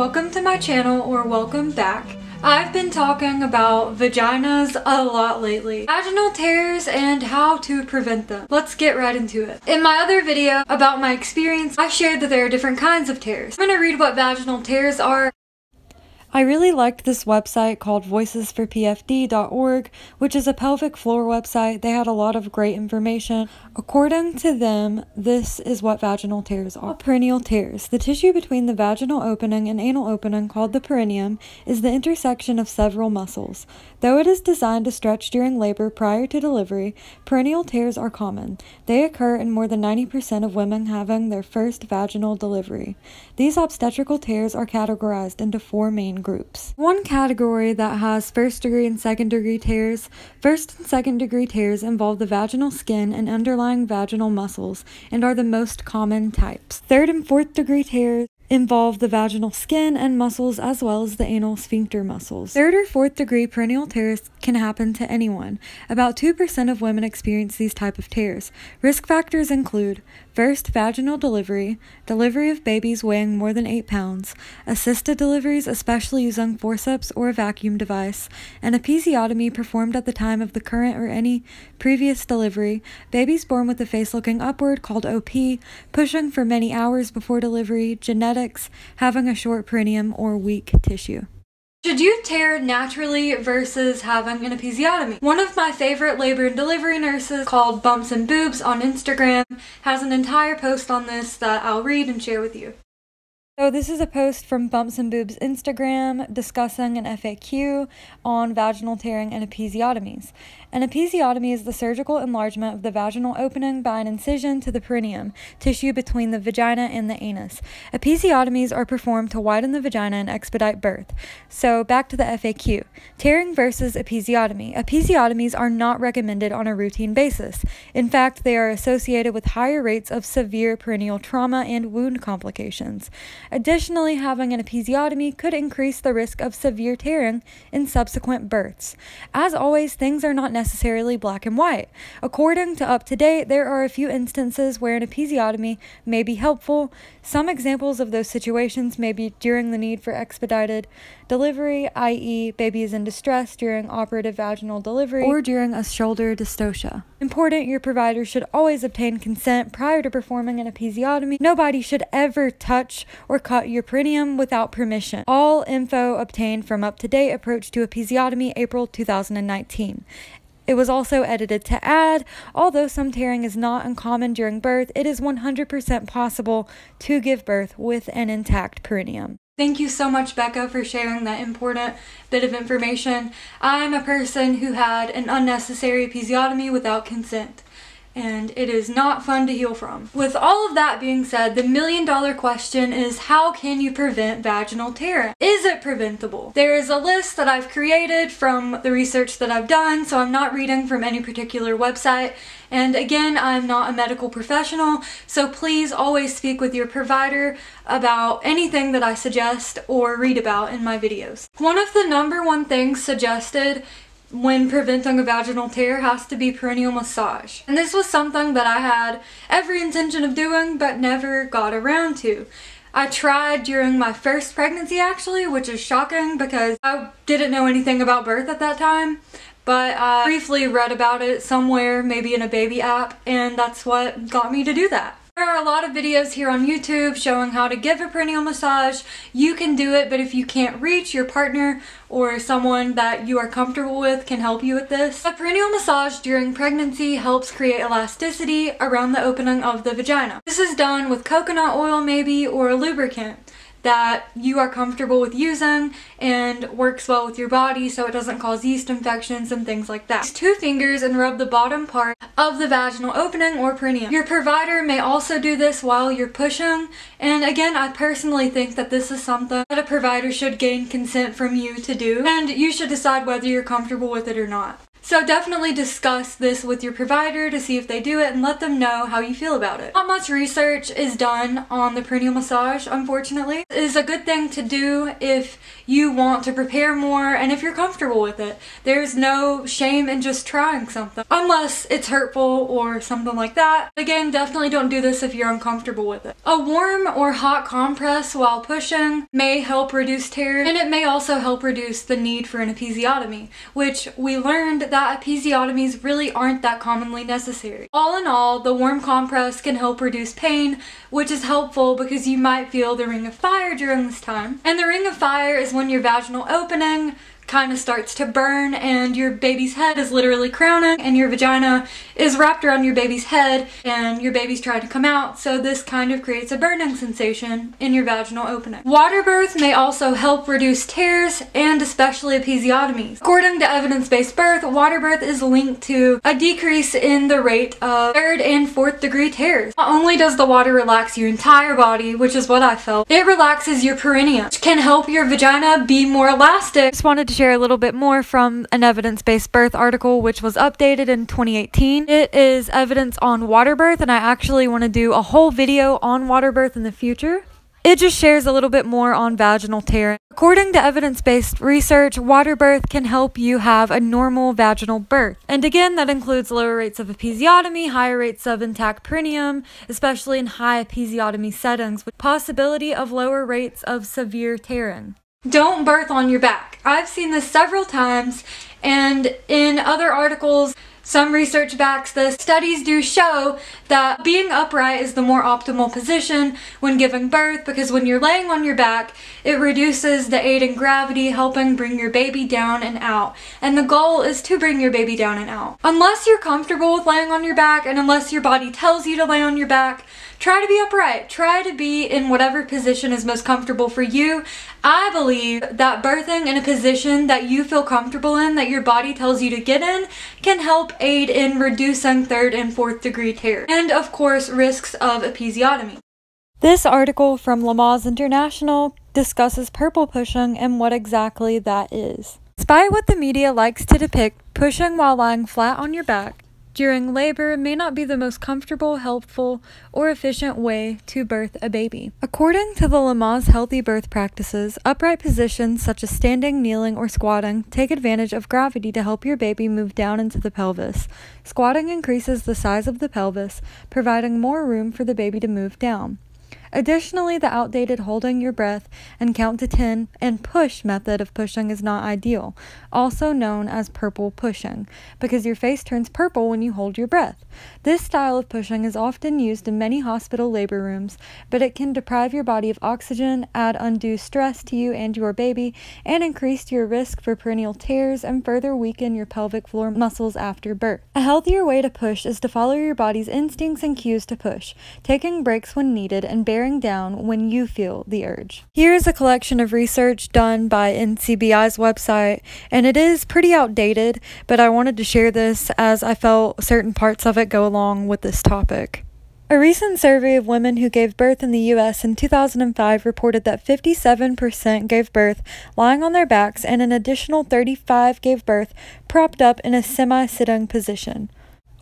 welcome to my channel or welcome back. I've been talking about vaginas a lot lately. Vaginal tears and how to prevent them. Let's get right into it. In my other video about my experience, I shared that there are different kinds of tears. I'm gonna read what vaginal tears are I really liked this website called voicesforpfd.org, which is a pelvic floor website. They had a lot of great information. According to them, this is what vaginal tears are. Perineal tears. The tissue between the vaginal opening and anal opening, called the perineum, is the intersection of several muscles. Though it is designed to stretch during labor prior to delivery, perineal tears are common. They occur in more than 90% of women having their first vaginal delivery. These obstetrical tears are categorized into four main groups. One category that has first degree and second degree tears. First and second degree tears involve the vaginal skin and underlying vaginal muscles and are the most common types. Third and fourth degree tears involve the vaginal skin and muscles as well as the anal sphincter muscles. Third or fourth degree perineal tears can happen to anyone. About 2% of women experience these type of tears. Risk factors include first vaginal delivery, delivery of babies weighing more than 8 pounds, assisted deliveries especially using forceps or a vacuum device, an episiotomy performed at the time of the current or any previous delivery, babies born with the face looking upward called OP, pushing for many hours before delivery, having a short perineum or weak tissue. Should you tear naturally versus having an episiotomy? One of my favorite labor and delivery nurses called Bumps and Boobs on Instagram has an entire post on this that I'll read and share with you. So this is a post from Bumps and Boobs Instagram discussing an FAQ on vaginal tearing and episiotomies. An episiotomy is the surgical enlargement of the vaginal opening by an incision to the perineum, tissue between the vagina and the anus. Episiotomies are performed to widen the vagina and expedite birth. So back to the FAQ. Tearing versus episiotomy. Episiotomies are not recommended on a routine basis. In fact, they are associated with higher rates of severe perineal trauma and wound complications. Additionally, having an episiotomy could increase the risk of severe tearing in subsequent births. As always, things are not necessarily black and white. According to Up to Date, there are a few instances where an episiotomy may be helpful. Some examples of those situations may be during the need for expedited delivery, i.e., baby is in distress during operative vaginal delivery, or during a shoulder dystocia. Important, your provider should always obtain consent prior to performing an episiotomy. Nobody should ever touch or cut your perineum without permission. All info obtained from Up to Date Approach to Episiotomy, April 2019. It was also edited to add, although some tearing is not uncommon during birth, it is 100% possible to give birth with an intact perineum. Thank you so much, Becca, for sharing that important bit of information. I'm a person who had an unnecessary episiotomy without consent and it is not fun to heal from. With all of that being said, the million dollar question is how can you prevent vaginal tearing? Is it preventable? There is a list that I've created from the research that I've done, so I'm not reading from any particular website. And again, I'm not a medical professional, so please always speak with your provider about anything that I suggest or read about in my videos. One of the number one things suggested when preventing a vaginal tear has to be perineal massage. And this was something that I had every intention of doing but never got around to. I tried during my first pregnancy actually, which is shocking because I didn't know anything about birth at that time. But I briefly read about it somewhere, maybe in a baby app, and that's what got me to do that. There are a lot of videos here on YouTube showing how to give a perineal massage. You can do it, but if you can't reach your partner or someone that you are comfortable with can help you with this. A perineal massage during pregnancy helps create elasticity around the opening of the vagina. This is done with coconut oil maybe or a lubricant that you are comfortable with using and works well with your body so it doesn't cause yeast infections and things like that. Use two fingers and rub the bottom part of the vaginal opening or perineum. Your provider may also do this while you're pushing and again I personally think that this is something that a provider should gain consent from you to do and you should decide whether you're comfortable with it or not. So definitely discuss this with your provider to see if they do it and let them know how you feel about it. Not much research is done on the perineal massage, unfortunately. It is a good thing to do if you want to prepare more and if you're comfortable with it. There's no shame in just trying something, unless it's hurtful or something like that. Again, definitely don't do this if you're uncomfortable with it. A warm or hot compress while pushing may help reduce tears and it may also help reduce the need for an episiotomy, which we learned that that episiotomies really aren't that commonly necessary. All in all, the warm compress can help reduce pain, which is helpful because you might feel the ring of fire during this time. And the ring of fire is when your vaginal opening kind of starts to burn and your baby's head is literally crowning and your vagina is wrapped around your baby's head and your baby's trying to come out so this kind of creates a burning sensation in your vaginal opening. Water birth may also help reduce tears and especially episiotomies. According to evidence-based birth, water birth is linked to a decrease in the rate of third and fourth degree tears. Not only does the water relax your entire body, which is what I felt, it relaxes your perineum, which can help your vagina be more elastic. Just wanted to share a little bit more from an evidence based birth article, which was updated in 2018. It is evidence on water birth, and I actually want to do a whole video on water birth in the future. It just shares a little bit more on vaginal tear. According to evidence based research, water birth can help you have a normal vaginal birth. And again, that includes lower rates of episiotomy, higher rates of intact perineum, especially in high episiotomy settings, with possibility of lower rates of severe tearing. Don't birth on your back. I've seen this several times, and in other articles, some research backs this. Studies do show that being upright is the more optimal position when giving birth because when you're laying on your back, it reduces the aid in gravity, helping bring your baby down and out. And the goal is to bring your baby down and out. Unless you're comfortable with laying on your back and unless your body tells you to lay on your back, try to be upright. Try to be in whatever position is most comfortable for you. I believe that birthing in a position that you feel comfortable in, that your body tells you to get in, can help aid in reducing third and fourth degree tears. And of course, risks of episiotomy. This article from Lamaze International discusses purple pushing and what exactly that is. Despite what the media likes to depict, pushing while lying flat on your back during labor may not be the most comfortable, helpful, or efficient way to birth a baby. According to the Lamaze Healthy Birth Practices, upright positions such as standing, kneeling, or squatting take advantage of gravity to help your baby move down into the pelvis. Squatting increases the size of the pelvis, providing more room for the baby to move down. Additionally, the outdated holding your breath and count to 10 and push method of pushing is not ideal, also known as purple pushing, because your face turns purple when you hold your breath. This style of pushing is often used in many hospital labor rooms, but it can deprive your body of oxygen, add undue stress to you and your baby, and increase your risk for perineal tears and further weaken your pelvic floor muscles after birth. A healthier way to push is to follow your body's instincts and cues to push, taking breaks when needed and bearing bearing down when you feel the urge. Here is a collection of research done by NCBI's website, and it is pretty outdated, but I wanted to share this as I felt certain parts of it go along with this topic. A recent survey of women who gave birth in the US in 2005 reported that 57% gave birth lying on their backs and an additional 35 gave birth propped up in a semi-sitting position.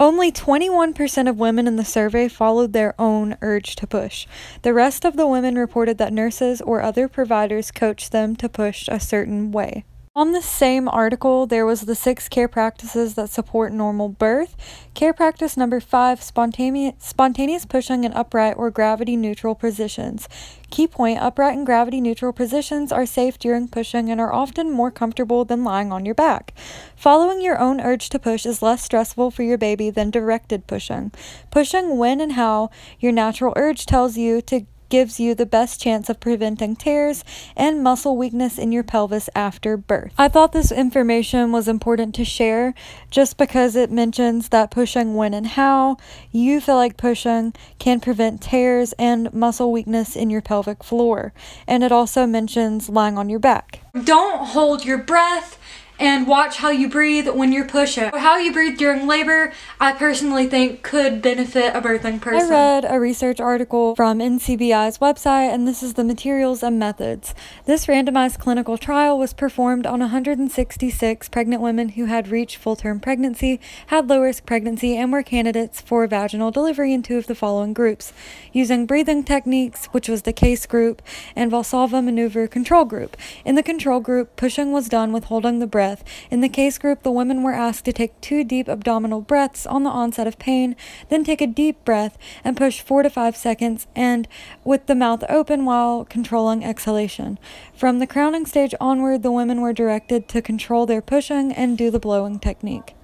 Only 21% of women in the survey followed their own urge to push. The rest of the women reported that nurses or other providers coached them to push a certain way. On the same article, there was the six care practices that support normal birth. Care practice number five spontaneous, spontaneous pushing in upright or gravity neutral positions. Key point upright and gravity neutral positions are safe during pushing and are often more comfortable than lying on your back. Following your own urge to push is less stressful for your baby than directed pushing. Pushing when and how your natural urge tells you to gives you the best chance of preventing tears and muscle weakness in your pelvis after birth. I thought this information was important to share just because it mentions that pushing when and how you feel like pushing can prevent tears and muscle weakness in your pelvic floor. And it also mentions lying on your back. Don't hold your breath and watch how you breathe when you're pushing. How you breathe during labor, I personally think could benefit a birthing person. I read a research article from NCBI's website, and this is the materials and methods. This randomized clinical trial was performed on 166 pregnant women who had reached full term pregnancy, had low risk pregnancy, and were candidates for vaginal delivery in two of the following groups using breathing techniques, which was the case group, and Valsalva maneuver control group. In the control group, pushing was done with holding the breath. In the case group, the women were asked to take two deep abdominal breaths on the onset of pain, then take a deep breath and push four to five seconds, and with the mouth open while controlling exhalation. From the crowning stage onward, the women were directed to control their pushing and do the blowing technique.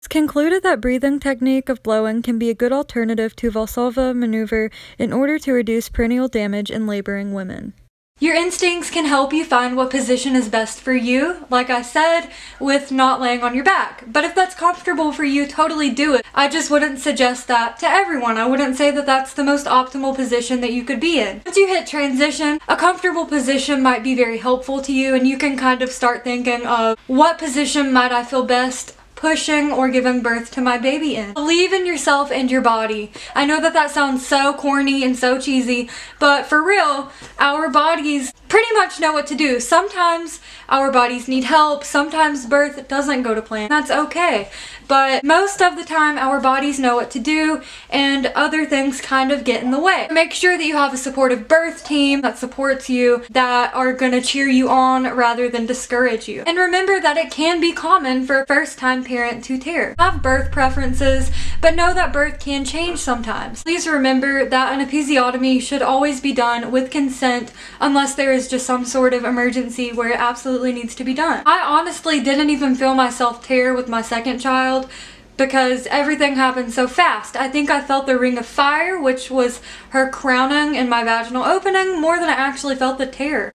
It's concluded that breathing technique of blowing can be a good alternative to Valsalva maneuver in order to reduce perineal damage in laboring women. Your instincts can help you find what position is best for you, like I said, with not laying on your back. But if that's comfortable for you, totally do it. I just wouldn't suggest that to everyone. I wouldn't say that that's the most optimal position that you could be in. Once you hit transition, a comfortable position might be very helpful to you and you can kind of start thinking of what position might I feel best pushing or giving birth to my baby in. Believe in yourself and your body. I know that that sounds so corny and so cheesy, but for real, our bodies pretty much know what to do. Sometimes our bodies need help, sometimes birth doesn't go to plan. That's okay. But most of the time our bodies know what to do and other things kind of get in the way. Make sure that you have a supportive birth team that supports you, that are gonna cheer you on rather than discourage you. And remember that it can be common for first time parent to tear. Have birth preferences, but know that birth can change sometimes. Please remember that an episiotomy should always be done with consent unless there is just some sort of emergency where it absolutely needs to be done. I honestly didn't even feel myself tear with my second child because everything happened so fast. I think I felt the ring of fire, which was her crowning in my vaginal opening, more than I actually felt the tear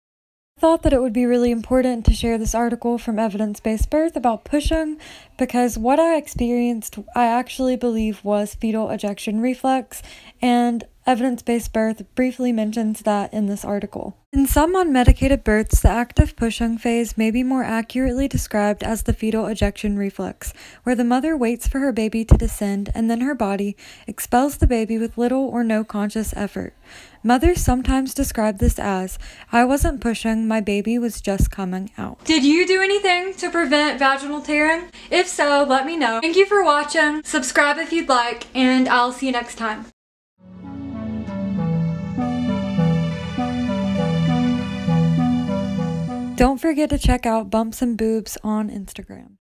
thought that it would be really important to share this article from Evidence Based Birth about pushing because what I experienced, I actually believe was fetal ejection reflex, and Evidence Based Birth briefly mentions that in this article. In some unmedicated births, the active pushing phase may be more accurately described as the fetal ejection reflex, where the mother waits for her baby to descend and then her body expels the baby with little or no conscious effort. Mothers sometimes describe this as, I wasn't pushing, my baby was just coming out. Did you do anything to prevent vaginal tearing? If so, let me know. Thank you for watching, subscribe if you'd like, and I'll see you next time. Don't forget to check out Bumps and Boobs on Instagram.